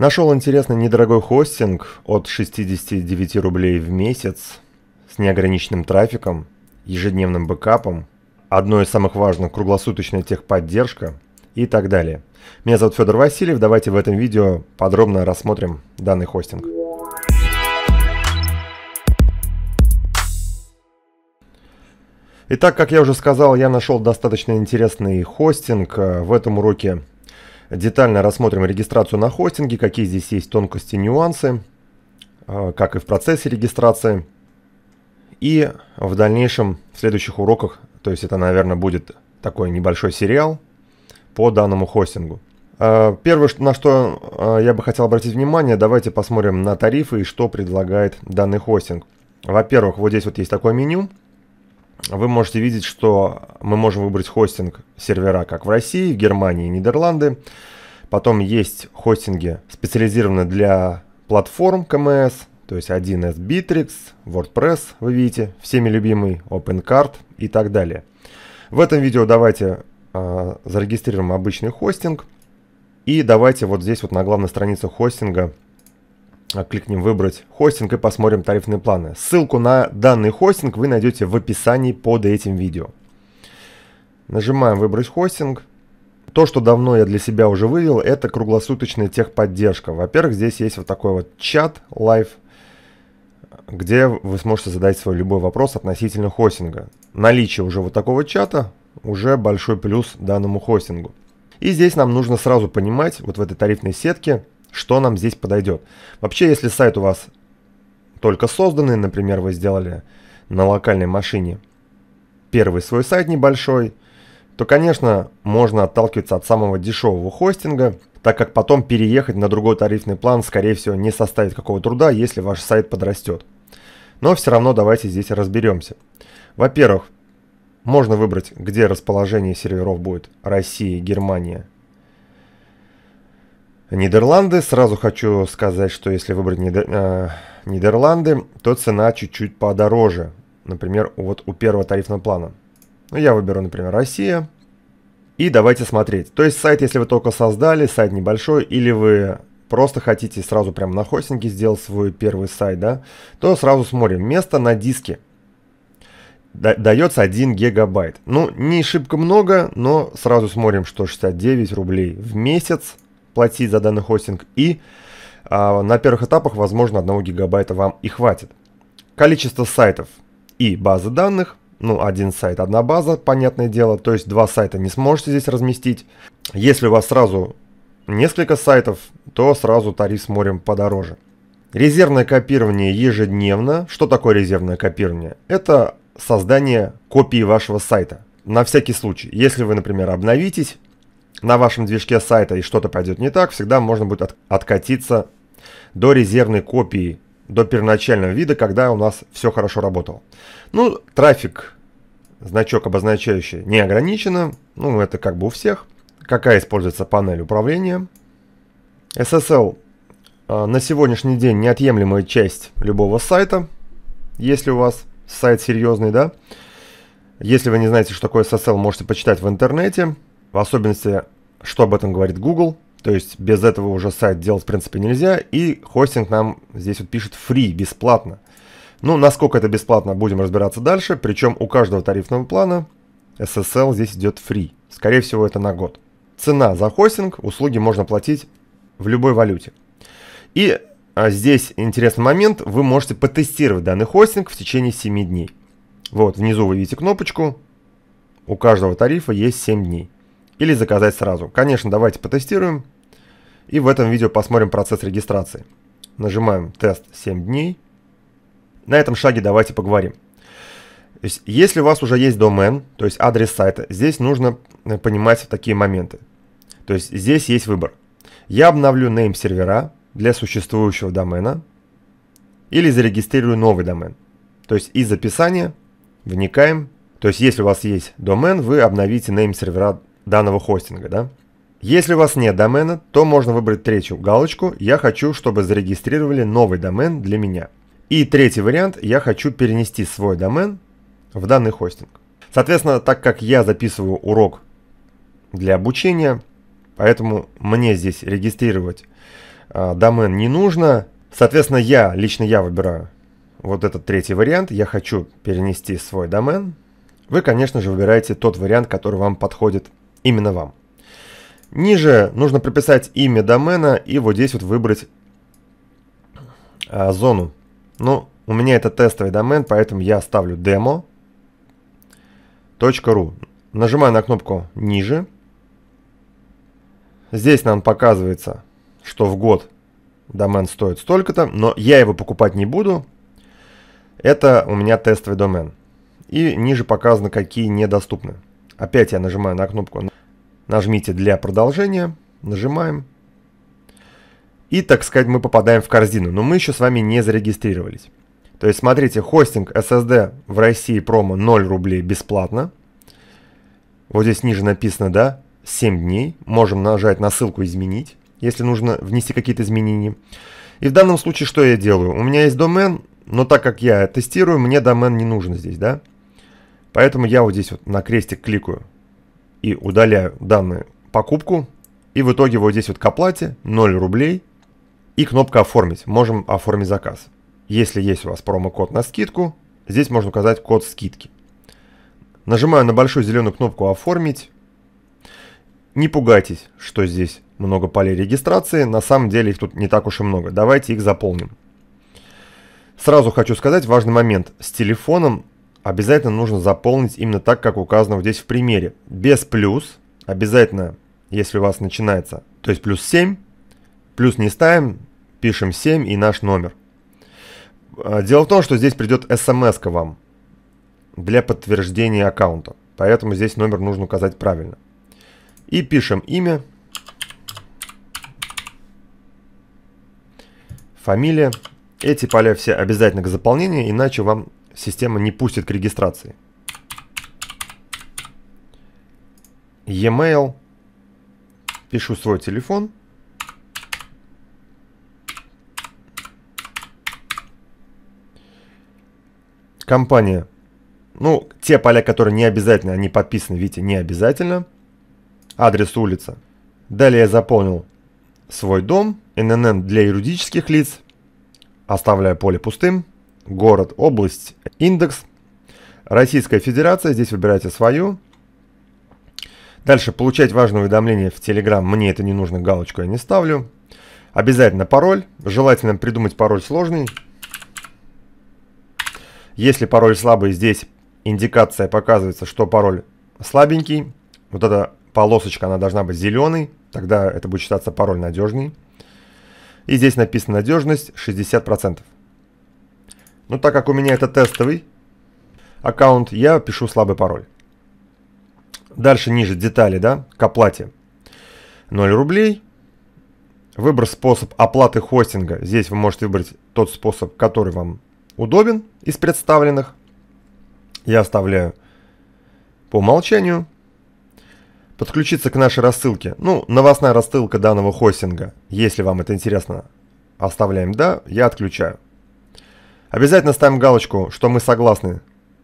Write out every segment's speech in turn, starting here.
Нашел интересный недорогой хостинг от 69 рублей в месяц с неограниченным трафиком, ежедневным бэкапом, одно из самых важных круглосуточная техподдержка и так далее. Меня зовут Федор Васильев, давайте в этом видео подробно рассмотрим данный хостинг. Итак, как я уже сказал, я нашел достаточно интересный хостинг. В этом уроке детально рассмотрим регистрацию на хостинге, какие здесь есть тонкости, нюансы, а, как и в процессе регистрации. И в дальнейшем, в следующих уроках, то есть это, наверное, будет такой небольшой сериал по данному хостингу. А, первое, на что а, я бы хотел обратить внимание, давайте посмотрим на тарифы и что предлагает данный хостинг. Во-первых, вот здесь вот есть такое меню – вы можете видеть, что мы можем выбрать хостинг сервера как в России, в Германии Нидерланды. Потом есть хостинги, специализированные для платформ КМС, то есть 1С Bittrex, WordPress, вы видите, всеми любимый OpenCard и так далее. В этом видео давайте э, зарегистрируем обычный хостинг. И давайте вот здесь вот на главной странице хостинга кликнем «Выбрать хостинг» и посмотрим тарифные планы. Ссылку на данный хостинг вы найдете в описании под этим видео. Нажимаем «Выбрать хостинг». То, что давно я для себя уже вывел, это круглосуточная техподдержка. Во-первых, здесь есть вот такой вот чат live, где вы сможете задать свой любой вопрос относительно хостинга. Наличие уже вот такого чата уже большой плюс данному хостингу. И здесь нам нужно сразу понимать, вот в этой тарифной сетке, что нам здесь подойдет. Вообще, если сайт у вас только созданный, например, вы сделали на локальной машине первый свой сайт небольшой, то, конечно, можно отталкиваться от самого дешевого хостинга, так как потом переехать на другой тарифный план, скорее всего, не составит какого труда, если ваш сайт подрастет. Но все равно давайте здесь разберемся. Во-первых, можно выбрать, где расположение серверов будет Россия, Германия Нидерланды. Сразу хочу сказать, что если выбрать Нидер, э, Нидерланды, то цена чуть-чуть подороже. Например, вот у первого тарифного плана. Ну, я выберу, например, Россия. И давайте смотреть. То есть сайт, если вы только создали, сайт небольшой, или вы просто хотите сразу прямо на хостинге сделать свой первый сайт, да, то сразу смотрим. Место на диске дается 1 гигабайт. Ну, не шибко много, но сразу смотрим, что 69 рублей в месяц платить за данный хостинг. И а, на первых этапах, возможно, 1 гигабайта вам и хватит. Количество сайтов и базы данных. Ну, один сайт, одна база, понятное дело. То есть два сайта не сможете здесь разместить. Если у вас сразу несколько сайтов, то сразу тариф смотрим подороже. Резервное копирование ежедневно. Что такое резервное копирование? Это создание копии вашего сайта. На всякий случай. Если вы, например, обновитесь, на вашем движке сайта и что-то пойдет не так, всегда можно будет от, откатиться до резервной копии, до первоначального вида, когда у нас все хорошо работало. Ну, трафик, значок обозначающий, не ограничено. Ну, это как бы у всех. Какая используется панель управления. SSL э, на сегодняшний день неотъемлемая часть любого сайта, если у вас сайт серьезный, да. Если вы не знаете, что такое SSL, можете почитать в интернете. В особенности, что об этом говорит Google. То есть без этого уже сайт делать в принципе нельзя. И хостинг нам здесь вот пишет free, бесплатно. Ну, насколько это бесплатно, будем разбираться дальше. Причем у каждого тарифного плана SSL здесь идет free. Скорее всего, это на год. Цена за хостинг, услуги можно платить в любой валюте. И а, здесь интересный момент. Вы можете потестировать данный хостинг в течение 7 дней. Вот, внизу вы видите кнопочку. У каждого тарифа есть 7 дней или заказать сразу. Конечно, давайте потестируем. И в этом видео посмотрим процесс регистрации. Нажимаем тест 7 дней. На этом шаге давайте поговорим. То есть, если у вас уже есть домен, то есть адрес сайта, здесь нужно э, понимать такие моменты. То есть здесь есть выбор. Я обновлю name сервера для существующего домена или зарегистрирую новый домен. То есть из описания вникаем. То есть если у вас есть домен, вы обновите name сервера данного хостинга, да? Если у вас нет домена, то можно выбрать третью галочку «Я хочу, чтобы зарегистрировали новый домен для меня». И третий вариант «Я хочу перенести свой домен в данный хостинг». Соответственно, так как я записываю урок для обучения, поэтому мне здесь регистрировать а, домен не нужно. Соответственно, я, лично я выбираю вот этот третий вариант. Я хочу перенести свой домен. Вы, конечно же, выбираете тот вариант, который вам подходит именно вам. Ниже нужно прописать имя домена и вот здесь вот выбрать а, зону. Ну, у меня это тестовый домен, поэтому я ставлю demo.ru. Нажимаю на кнопку ниже. Здесь нам показывается, что в год домен стоит столько-то, но я его покупать не буду. Это у меня тестовый домен. И ниже показано, какие недоступны. Опять я нажимаю на кнопку Нажмите для продолжения. Нажимаем. И, так сказать, мы попадаем в корзину. Но мы еще с вами не зарегистрировались. То есть, смотрите, хостинг SSD в России промо 0 рублей бесплатно. Вот здесь ниже написано, да, 7 дней. Можем нажать на ссылку «Изменить», если нужно внести какие-то изменения. И в данном случае что я делаю? У меня есть домен, но так как я тестирую, мне домен не нужен здесь, да? Поэтому я вот здесь вот на крестик кликаю и удаляю данную покупку. И в итоге вот здесь вот к оплате 0 рублей и кнопка «Оформить». Можем оформить заказ. Если есть у вас промокод на скидку, здесь можно указать код скидки. Нажимаю на большую зеленую кнопку «Оформить». Не пугайтесь, что здесь много полей регистрации. На самом деле их тут не так уж и много. Давайте их заполним. Сразу хочу сказать важный момент. С телефоном обязательно нужно заполнить именно так, как указано здесь в примере. Без плюс, обязательно, если у вас начинается, то есть плюс 7, плюс не ставим, пишем 7 и наш номер. А, дело в том, что здесь придет смс к вам для подтверждения аккаунта, поэтому здесь номер нужно указать правильно. И пишем имя, фамилия. Эти поля все обязательно к заполнению, иначе вам система не пустит к регистрации. E-mail. Пишу свой телефон. Компания. Ну, те поля, которые не обязательно, они подписаны, видите, не обязательно. Адрес улица. Далее я заполнил свой дом, ННН для юридических лиц. Оставляю поле пустым город, область, индекс. Российская Федерация, здесь выбирайте свою. Дальше получать важные уведомления в Telegram, мне это не нужно, галочку я не ставлю. Обязательно пароль, желательно придумать пароль сложный. Если пароль слабый, здесь индикация показывается, что пароль слабенький. Вот эта полосочка, она должна быть зеленой, тогда это будет считаться пароль надежный. И здесь написано надежность 60%. Но так как у меня это тестовый аккаунт, я пишу слабый пароль. Дальше ниже детали, да, к оплате. 0 рублей. Выбор способ оплаты хостинга. Здесь вы можете выбрать тот способ, который вам удобен из представленных. Я оставляю по умолчанию. Подключиться к нашей рассылке. Ну, новостная рассылка данного хостинга. Если вам это интересно, оставляем «да», я отключаю. Обязательно ставим галочку, что мы согласны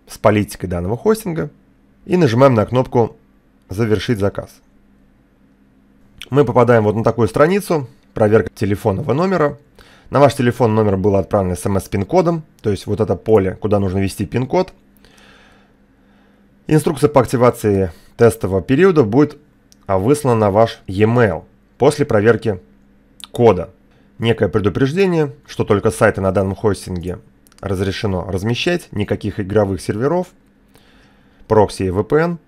с политикой данного хостинга и нажимаем на кнопку «Завершить заказ». Мы попадаем вот на такую страницу, проверка телефонного номера. На ваш телефон номер был отправлен смс с пин-кодом, то есть вот это поле, куда нужно ввести пин-код. Инструкция по активации тестового периода будет выслана на ваш e-mail после проверки кода. Некое предупреждение, что только сайты на данном хостинге разрешено размещать, никаких игровых серверов, прокси и VPN.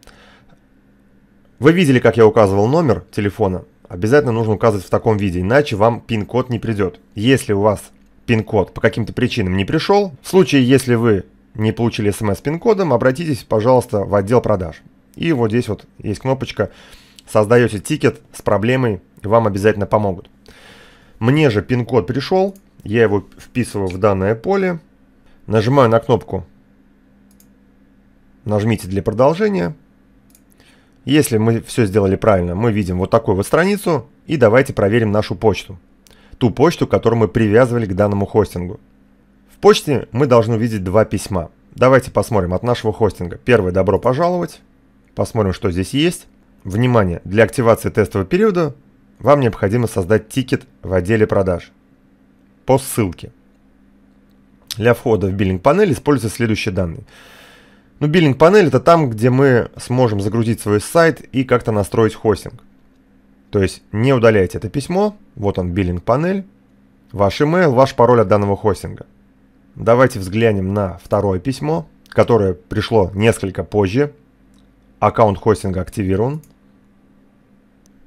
Вы видели, как я указывал номер телефона? Обязательно нужно указывать в таком виде, иначе вам пин-код не придет. Если у вас пин-код по каким-то причинам не пришел, в случае, если вы не получили смс с пин-кодом, обратитесь, пожалуйста, в отдел продаж. И вот здесь вот есть кнопочка «Создаете тикет с проблемой», и вам обязательно помогут. Мне же пин-код пришел, я его вписываю в данное поле, Нажимаю на кнопку «Нажмите для продолжения». Если мы все сделали правильно, мы видим вот такую вот страницу. И давайте проверим нашу почту. Ту почту, которую мы привязывали к данному хостингу. В почте мы должны увидеть два письма. Давайте посмотрим от нашего хостинга. Первое «Добро пожаловать». Посмотрим, что здесь есть. Внимание! Для активации тестового периода вам необходимо создать тикет в отделе продаж по ссылке. Для входа в биллинг-панель используются следующие данные. Ну, биллинг-панель это там, где мы сможем загрузить свой сайт и как-то настроить хостинг. То есть не удаляйте это письмо, вот он биллинг-панель, ваш email, ваш пароль от данного хостинга. Давайте взглянем на второе письмо, которое пришло несколько позже. Аккаунт хостинга активирован.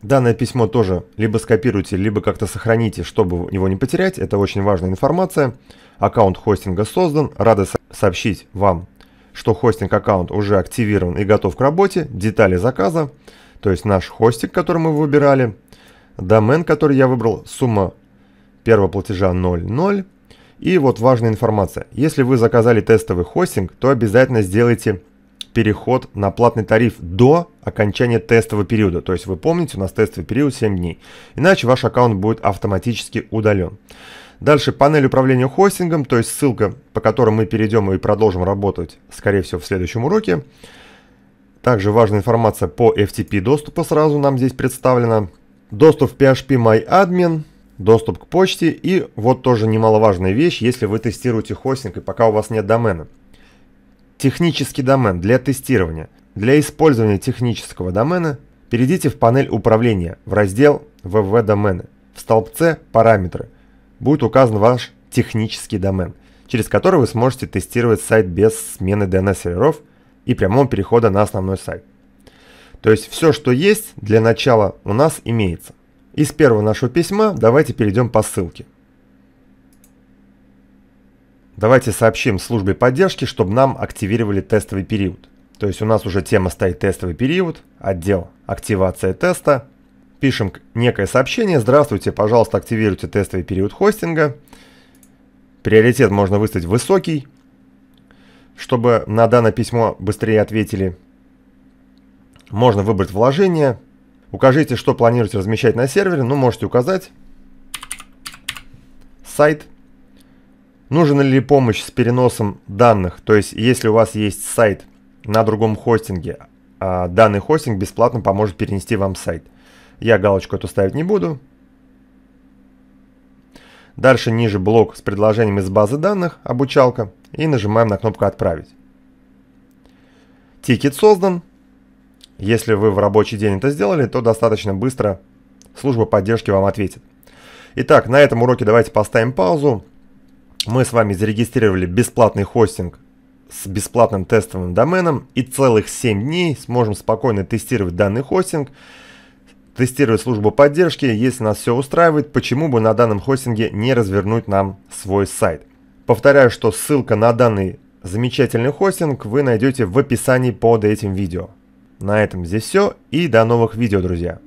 Данное письмо тоже либо скопируйте, либо как-то сохраните, чтобы его не потерять. Это очень важная информация. Аккаунт хостинга создан. Рады сообщить вам, что хостинг аккаунт уже активирован и готов к работе. Детали заказа, то есть наш хостинг, который мы выбирали. Домен, который я выбрал, сумма первого платежа 0,0. И вот важная информация. Если вы заказали тестовый хостинг, то обязательно сделайте переход на платный тариф до окончания тестового периода. То есть вы помните, у нас тестовый период 7 дней. Иначе ваш аккаунт будет автоматически удален. Дальше панель управления хостингом, то есть ссылка, по которой мы перейдем и продолжим работать, скорее всего, в следующем уроке. Также важная информация по FTP доступу сразу нам здесь представлена. Доступ в PHP MyAdmin, доступ к почте и вот тоже немаловажная вещь, если вы тестируете хостинг и пока у вас нет домена. Технический домен для тестирования. Для использования технического домена перейдите в панель управления в раздел www домены. В столбце параметры будет указан ваш технический домен, через который вы сможете тестировать сайт без смены DNS-серверов и прямого перехода на основной сайт. То есть все, что есть для начала у нас имеется. Из первого нашего письма давайте перейдем по ссылке. Давайте сообщим службе поддержки, чтобы нам активировали тестовый период. То есть у нас уже тема стоит тестовый период, отдел активация теста. Пишем некое сообщение. Здравствуйте, пожалуйста, активируйте тестовый период хостинга. Приоритет можно выставить высокий, чтобы на данное письмо быстрее ответили. Можно выбрать вложение. Укажите, что планируете размещать на сервере. Ну, можете указать. Сайт Нужна ли помощь с переносом данных? То есть, если у вас есть сайт на другом хостинге, а данный хостинг бесплатно поможет перенести вам сайт. Я галочку эту ставить не буду. Дальше ниже блок с предложением из базы данных, обучалка, и нажимаем на кнопку «Отправить». Тикет создан. Если вы в рабочий день это сделали, то достаточно быстро служба поддержки вам ответит. Итак, на этом уроке давайте поставим паузу мы с вами зарегистрировали бесплатный хостинг с бесплатным тестовым доменом и целых 7 дней сможем спокойно тестировать данный хостинг, тестировать службу поддержки. Если нас все устраивает, почему бы на данном хостинге не развернуть нам свой сайт. Повторяю, что ссылка на данный замечательный хостинг вы найдете в описании под этим видео. На этом здесь все и до новых видео, друзья.